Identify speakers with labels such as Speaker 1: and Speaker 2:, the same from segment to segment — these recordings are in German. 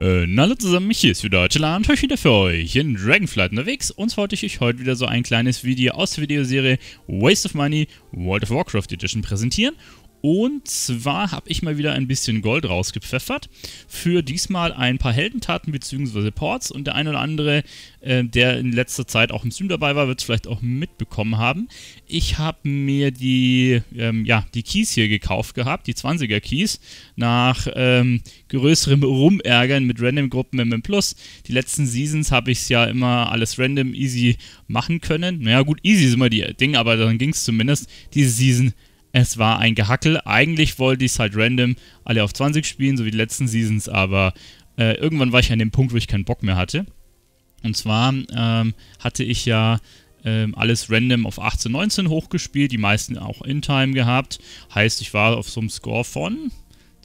Speaker 1: Äh, hallo zusammen, hier ist wieder Chilla und heute wieder für euch in Dragonflight unterwegs. Und wollte ich euch heute wieder so ein kleines Video aus der Videoserie Waste of Money World of Warcraft Edition präsentieren und zwar habe ich mal wieder ein bisschen Gold rausgepfeffert für diesmal ein paar Heldentaten bzw. Ports und der ein oder andere, äh, der in letzter Zeit auch im Stream dabei war, wird es vielleicht auch mitbekommen haben. Ich habe mir die, ähm, ja, die Keys hier gekauft gehabt, die 20er Keys, nach ähm, größerem Rumärgern mit Random-Gruppen MM+. Die letzten Seasons habe ich es ja immer alles random, easy machen können. Naja gut, easy ist immer die Ding, aber dann ging es zumindest. Diese Season es war ein Gehackel. Eigentlich wollte ich es halt random alle auf 20 spielen, so wie die letzten Seasons, aber äh, irgendwann war ich an dem Punkt, wo ich keinen Bock mehr hatte. Und zwar ähm, hatte ich ja ähm, alles random auf 18, 19 hochgespielt, die meisten auch in Time gehabt. Heißt, ich war auf so einem Score von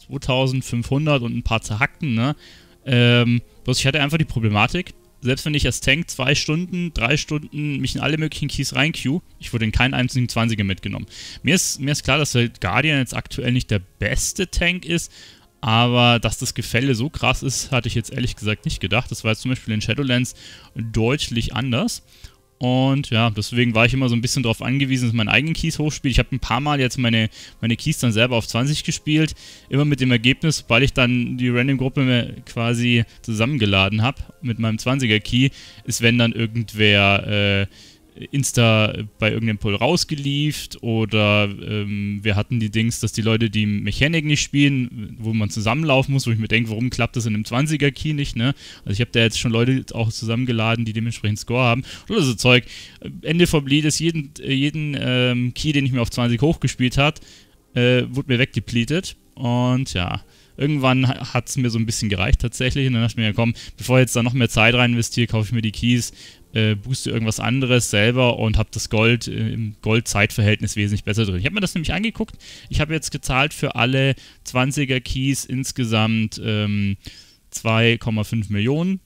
Speaker 1: 2500 und ein paar zerhackten, ne? Ähm, bloß ich hatte einfach die Problematik, selbst wenn ich als Tank zwei Stunden, drei Stunden mich in alle möglichen Keys reinqueue, ich wurde in keinen einzigen 20er mitgenommen. Mir ist, mir ist klar, dass der Guardian jetzt aktuell nicht der beste Tank ist, aber dass das Gefälle so krass ist, hatte ich jetzt ehrlich gesagt nicht gedacht. Das war jetzt zum Beispiel in Shadowlands deutlich anders. Und ja, deswegen war ich immer so ein bisschen darauf angewiesen, dass meinen eigenen Keys hochspiele. Ich habe ein paar Mal jetzt meine, meine Keys dann selber auf 20 gespielt. Immer mit dem Ergebnis, weil ich dann die Random-Gruppe quasi zusammengeladen habe mit meinem 20er Key, ist wenn dann irgendwer äh, Insta bei irgendeinem Pull rausgelieft oder ähm, wir hatten die Dings, dass die Leute die Mechanik nicht spielen, wo man zusammenlaufen muss, wo ich mir denke, warum klappt das in einem 20er Key nicht, ne? Also ich habe da jetzt schon Leute auch zusammengeladen, die dementsprechend Score haben oder so Zeug. Ende vom Lied ist jeden, jeden ähm, Key, den ich mir auf 20 hochgespielt hat, äh, wurde mir weggepletet und ja, irgendwann hat es mir so ein bisschen gereicht tatsächlich. Und dann dachte ich mir, ja, komm, bevor ich jetzt da noch mehr Zeit rein investiere, kaufe ich mir die Keys, äh, booste irgendwas anderes selber und habe das Gold äh, im Gold-Zeitverhältnis wesentlich besser drin. Ich habe mir das nämlich angeguckt. Ich habe jetzt gezahlt für alle 20er Keys insgesamt ähm, 2,5 Millionen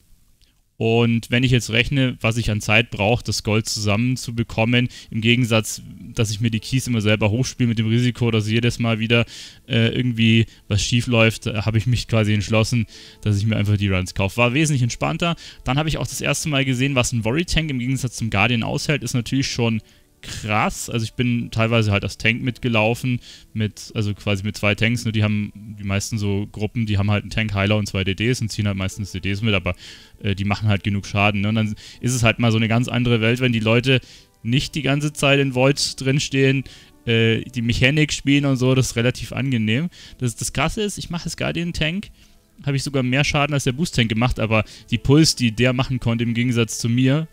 Speaker 1: und wenn ich jetzt rechne, was ich an Zeit brauche, das Gold zusammenzubekommen, im Gegensatz, dass ich mir die Keys immer selber hochspiele mit dem Risiko, dass jedes Mal wieder äh, irgendwie was schief läuft, habe ich mich quasi entschlossen, dass ich mir einfach die Runs kaufe. War wesentlich entspannter. Dann habe ich auch das erste Mal gesehen, was ein Worry Tank im Gegensatz zum Guardian aushält, ist natürlich schon krass. Also ich bin teilweise halt als Tank mitgelaufen, mit, also quasi mit zwei Tanks. Nur die haben die meisten so Gruppen, die haben halt einen Tank, Heiler und zwei DDs und ziehen halt meistens DDs mit, aber äh, die machen halt genug Schaden. Ne? Und dann ist es halt mal so eine ganz andere Welt, wenn die Leute nicht die ganze Zeit in Void drinstehen, äh, die Mechanik spielen und so, das ist relativ angenehm. Das, das Krasse ist, ich mache jetzt gerade den Tank, habe ich sogar mehr Schaden als der Boost-Tank gemacht, aber die Puls, die der machen konnte im Gegensatz zu mir,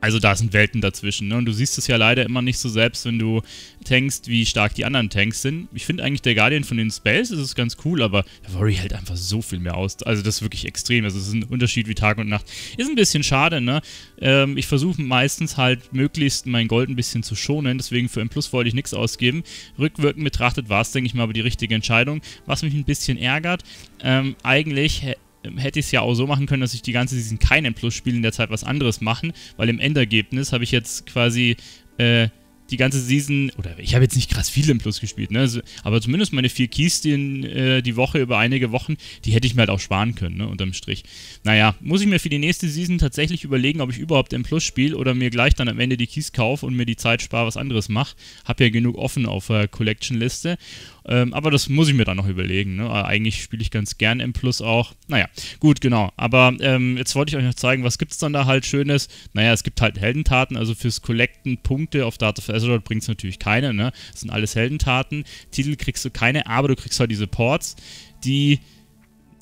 Speaker 1: also da sind Welten dazwischen. Ne? Und du siehst es ja leider immer nicht so selbst, wenn du tankst, wie stark die anderen Tanks sind. Ich finde eigentlich der Guardian von den Spells ist ganz cool, aber der Worry hält einfach so viel mehr aus. Also das ist wirklich extrem. Also es ist ein Unterschied wie Tag und Nacht. Ist ein bisschen schade, ne? Ähm, ich versuche meistens halt möglichst mein Gold ein bisschen zu schonen. Deswegen für M Plus wollte ich nichts ausgeben. Rückwirkend betrachtet war es, denke ich mal, aber die richtige Entscheidung. Was mich ein bisschen ärgert, ähm, eigentlich hätte ich es ja auch so machen können, dass ich die ganze kein Plus spiele, in der Zeit was anderes machen, weil im Endergebnis habe ich jetzt quasi äh, die ganze Season, oder ich habe jetzt nicht krass viel im Plus gespielt, ne? Also, aber zumindest meine vier Keys die, äh, die Woche über einige Wochen, die hätte ich mir halt auch sparen können, ne? Unterm Strich. Naja, muss ich mir für die nächste Season tatsächlich überlegen, ob ich überhaupt im Plus spiele oder mir gleich dann am Ende die Keys kaufe und mir die Zeit spare, was anderes mache. Hab ja genug offen auf der Collection-Liste. Ähm, aber das muss ich mir dann noch überlegen, ne? Eigentlich spiele ich ganz gern im Plus auch. Naja, gut, genau. Aber ähm, jetzt wollte ich euch noch zeigen, was gibt es dann da halt Schönes. Naja, es gibt halt Heldentaten, also fürs Collecten Punkte auf Data for Azeroth bringt es natürlich keine, ne? Das sind alles Heldentaten. Titel kriegst du keine, aber du kriegst halt diese Ports, die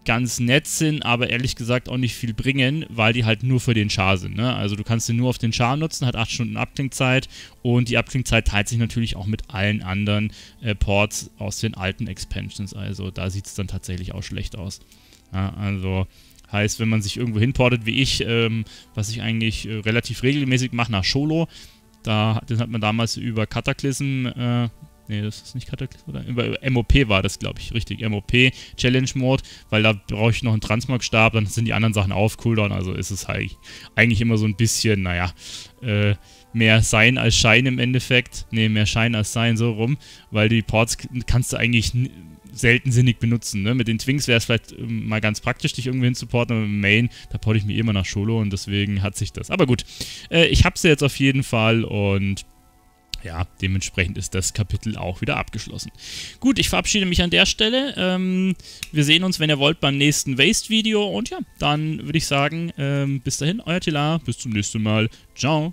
Speaker 1: ganz nett sind, aber ehrlich gesagt auch nicht viel bringen, weil die halt nur für den Char sind. Ne? Also du kannst den nur auf den Char nutzen, hat 8 Stunden Abklingzeit und die Abklingzeit teilt sich natürlich auch mit allen anderen äh, Ports aus den alten Expansions. Also da sieht es dann tatsächlich auch schlecht aus. Ja, also heißt, wenn man sich irgendwo hinportet wie ich, ähm, was ich eigentlich äh, relativ regelmäßig mache nach Sholo, da, den hat man damals über Cataclysm äh, Nee, das ist nicht Kataklysm, oder? Über MOP war das, glaube ich, richtig. MOP, Challenge Mode, weil da brauche ich noch einen Transmog-Stab, dann sind die anderen Sachen auf Cooldown, also ist es halt eigentlich immer so ein bisschen, naja, äh, mehr Sein als Schein im Endeffekt. Nee, mehr Schein als Sein, so rum, weil die Ports kannst du eigentlich seltensinnig benutzen. Ne? Mit den Twinks wäre es vielleicht ähm, mal ganz praktisch, dich irgendwie hinzuporten, aber mit Main, da porte ich mir immer nach Scholo und deswegen hat sich das. Aber gut, äh, ich habe sie jetzt auf jeden Fall und ja, dementsprechend ist das Kapitel auch wieder abgeschlossen. Gut, ich verabschiede mich an der Stelle. Ähm, wir sehen uns, wenn ihr wollt, beim nächsten Waste-Video. Und ja, dann würde ich sagen, ähm, bis dahin, euer Tila, bis zum nächsten Mal. Ciao.